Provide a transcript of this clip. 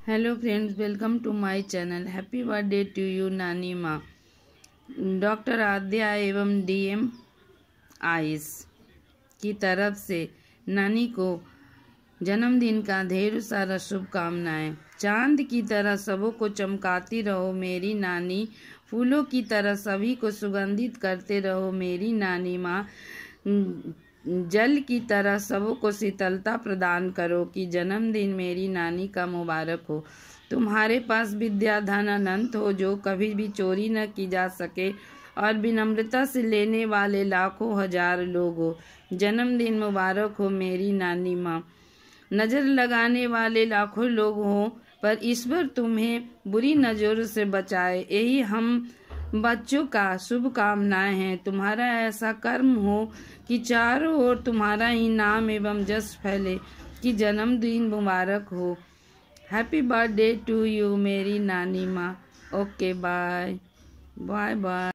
Hello friends welcome to my channel happy birthday to you नानी माँ doctor आद्या एवं DM ice की तरफ़ से नानी को जन्मदिन का ढेर सारा शुभकामनाएँ। चाँद की तरह सबों को चमकाती रहो मेरी नानी। फूलों की तरह सभी को सुगंधित करते रहो मेरी नानी माँ। जल की तरह सबों को शीतलता प्रदान करो कि जन्मदिन मेरी नानी का मुबारक हो। तुम्हारे पास विद्या धन अनंत हो जो कभी भी चोरी न की जा सके और विनम्रता से लेने वाले लाखों हज़ार लोग हो। जन्मदिन मुबारक हो मेरी नानी माँ। नज़र लगाने वाले लाखों लोग हों, पर ईश्वर तुम्हें बुरी नज़रों से बचाए। यही हम बच्चों का शुभकामनाएँ हैं। तुम्हारा ऐसा कर्म हो कि चारों ओर तुम्हारा ही नाम एवं जस फैले कि जन्मदिन मुबारक हो। हैप्पी बर्थडे टू यू मेरी नानी माँ। Okay bye bye bye